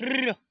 Rrr.